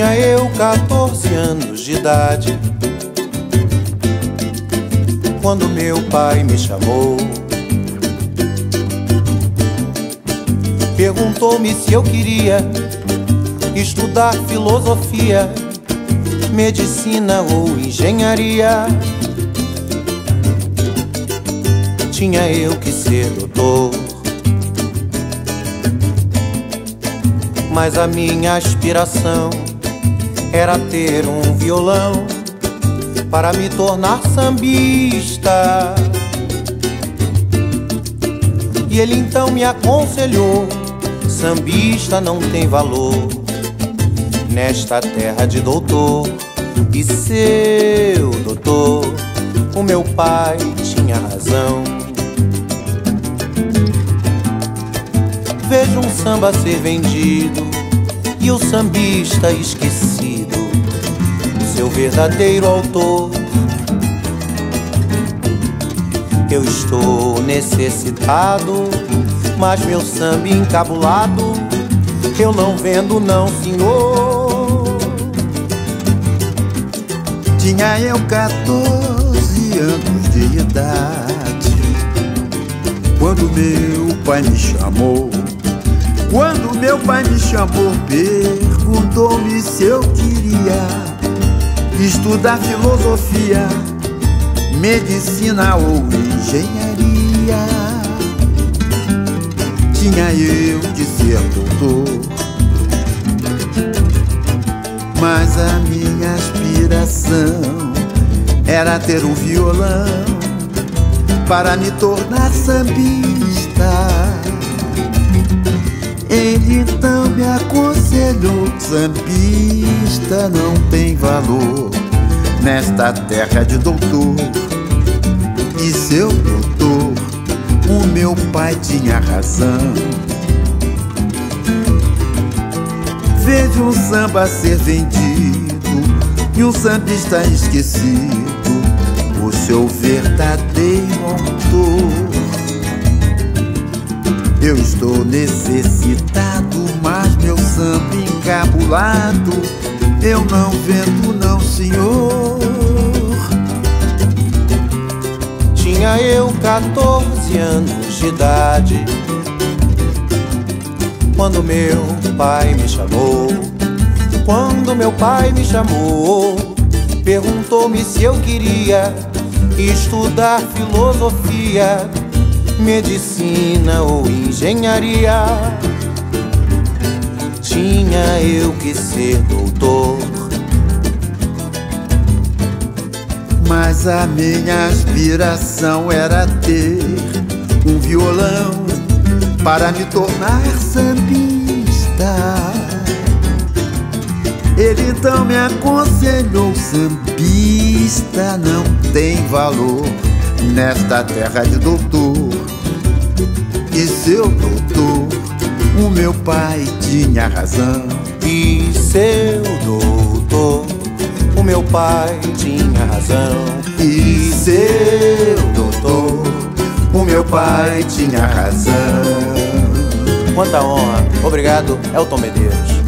Tinha eu 14 anos de idade quando meu pai me chamou. Perguntou-me se eu queria estudar filosofia, medicina ou engenharia. Tinha eu que ser doutor. Mas a minha aspiração era ter um violão para me tornar sambista. E ele então me aconselhou: sambista não tem valor nesta terra de doutor. E seu doutor, o meu pai tinha razão. Vejo um samba ser vendido e o sambista esquecido, seu verdadeiro autor. Eu estou necessitado, mas meu samba encabulado, eu não vendo não, senhor. Tinha eu 14 anos de idade quando meu pai me chamou quando meu pai me chamou, perguntou-me se eu queria estudar filosofia, medicina ou engenharia. Tinha eu de ser doutor, mas a minha aspiração era ter um violão para me tornar sambista. Ele então me aconselhou: Sambista não tem valor nesta terra de doutor. E seu doutor, o meu pai tinha razão. Vejo um samba ser vendido e um sambista esquecido, o seu verdadeiro autor. Eu estou necessitado, encabulado eu não vendo não, senhor. Tinha eu 14 anos de idade quando meu pai me chamou. Quando meu pai me chamou, perguntou-me se eu queria estudar filosofia medicina ou engenharia. Eu que ser doutor. Mas a minha aspiração era ter um violão para me tornar sambista. Ele então me aconselhou: sambista não tem valor nesta terra de doutor. E seu doutor, o meu pai tinha razão. E seu doutor, o meu pai tinha razão. E seu doutor, o meu pai tinha razão. Quanta honra. Obrigado, Elton Medeiros.